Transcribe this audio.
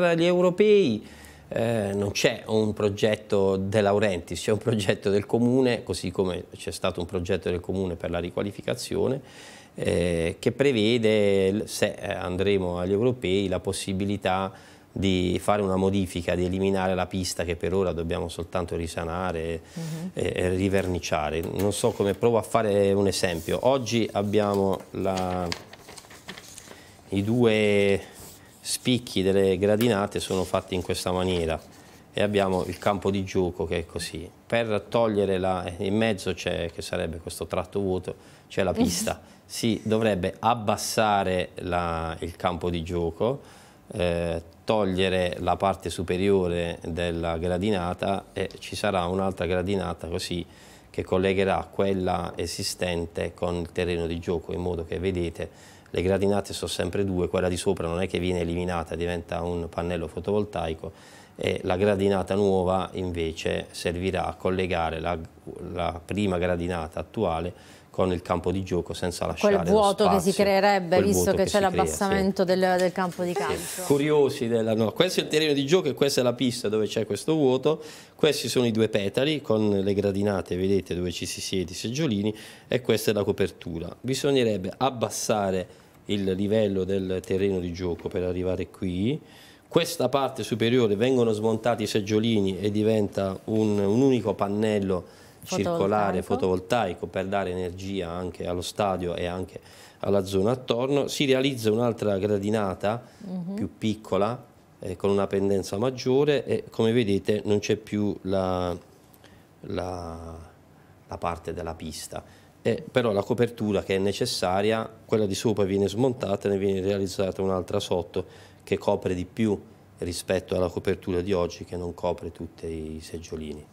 Per gli europei eh, non c'è un progetto De Laurentiis, c'è un progetto del Comune, così come c'è stato un progetto del Comune per la riqualificazione, eh, che prevede, se andremo agli europei, la possibilità di fare una modifica, di eliminare la pista che per ora dobbiamo soltanto risanare uh. -huh. e, e, riverniciare. Non so come, provo a fare un esempio. Oggi abbiamo la, i due spicchi delle gradinate sono fatti in questa maniera e abbiamo il campo di gioco che è così. Per togliere la, in mezzo c'è, che sarebbe questo tratto vuoto, c'è la pista. Si dovrebbe abbassare la, il campo di gioco, eh, togliere la parte superiore della gradinata e ci sarà un'altra gradinata così che collegherà quella esistente con il terreno di gioco in modo che vedete le gradinate sono sempre due, quella di sopra non è che viene eliminata, diventa un pannello fotovoltaico e la gradinata nuova invece servirà a collegare la, la prima gradinata attuale con il campo di gioco senza lasciare quel vuoto spazio, che si creerebbe visto che, c'è l'abbassamento sì. del, del, campo di calcio sì. curiosi della, no, questo è il terreno di gioco e questa è la pista dove c'è questo vuoto questi sono i due petali con le gradinate vedete dove ci si siede i seggiolini e questa è la copertura bisognerebbe abbassare il livello del terreno di gioco per arrivare qui questa parte superiore vengono smontati i seggiolini e diventa un, un unico pannello circolare fotovoltaico per dare energia anche allo stadio e anche alla zona attorno, si realizza un'altra gradinata uh mhm. -huh. più piccola eh, con una pendenza maggiore e come vedete non c'è più la, la, la, parte della pista. Eh, però la copertura che è necessaria, quella di sopra viene smontata e ne viene realizzata un'altra sotto che copre di più rispetto alla copertura di oggi che non copre tutti i seggiolini.